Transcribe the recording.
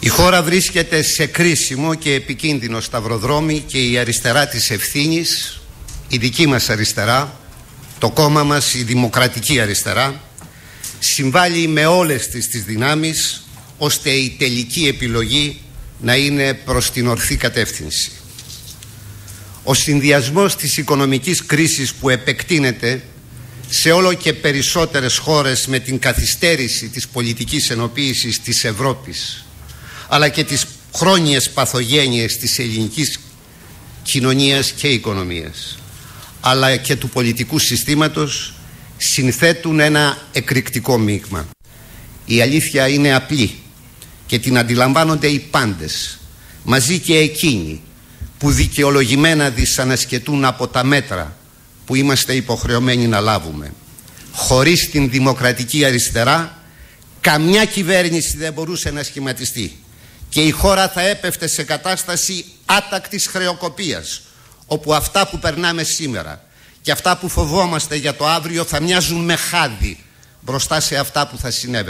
Η χώρα βρίσκεται σε κρίσιμο και επικίνδυνο σταυροδρόμι και η αριστερά της ευθύνης, η δική μας αριστερά, το κόμμα μας, η δημοκρατική αριστερά, συμβάλλει με όλες τις, τις δυνάμεις ώστε η τελική επιλογή να είναι προς την ορθή κατεύθυνση. Ο συνδυασμός της οικονομικής κρίσης που επεκτείνεται σε όλο και περισσότερες χώρες με την καθυστέρηση της πολιτικής ενοποίησης της Ευρώπης αλλά και τις χρόνιες παθογένειες της ελληνικής κοινωνίας και οικονομίας αλλά και του πολιτικού συστήματος συνθέτουν ένα εκρηκτικό μείγμα. Η αλήθεια είναι απλή και την αντιλαμβάνονται οι πάντες μαζί και εκείνοι που δικαιολογημένα δυσανασκετούν από τα μέτρα που είμαστε υποχρεωμένοι να λάβουμε. Χωρίς την δημοκρατική αριστερά καμιά κυβέρνηση δεν μπορούσε να σχηματιστεί και η χώρα θα έπεφτε σε κατάσταση άτακτης χρεοκοπίας όπου αυτά που περνάμε σήμερα και αυτά που φοβόμαστε για το αύριο θα μοιάζουν με χάδι μπροστά σε αυτά που θα συνέβαινε.